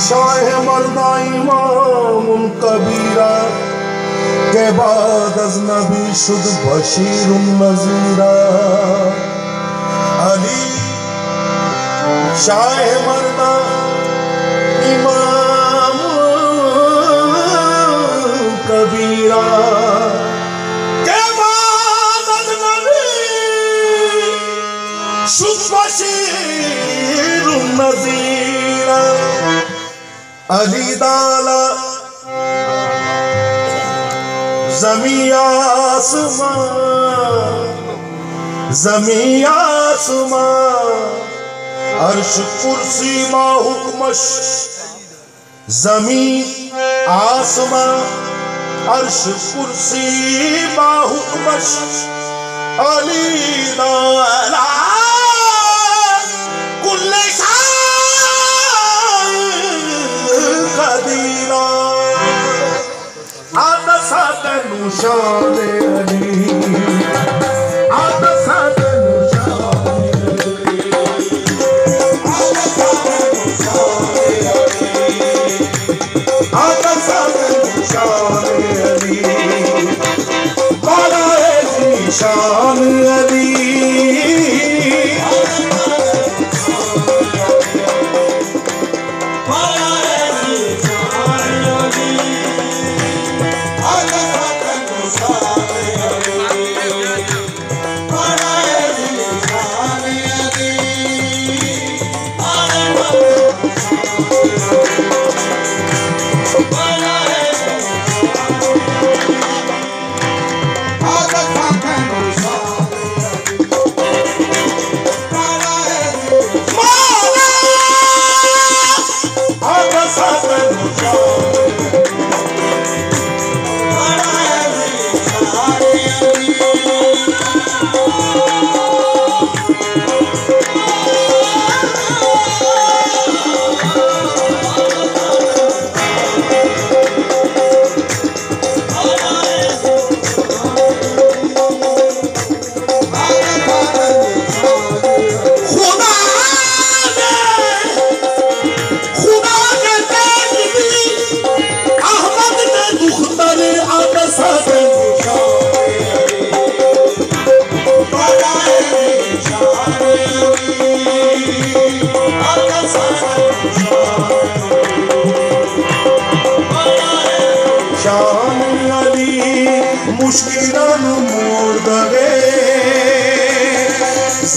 شاہ مردہ امام کبیرہ، کے بعد از نبی شد بشیر نظیرہ علی، شاہ مردہ امام علی دالا زمین آسمان زمین آسمان، عرش کرسی ما حکمش زمین آسمان، عرش کرسی ما حکمش علی دالا شاہ Bye.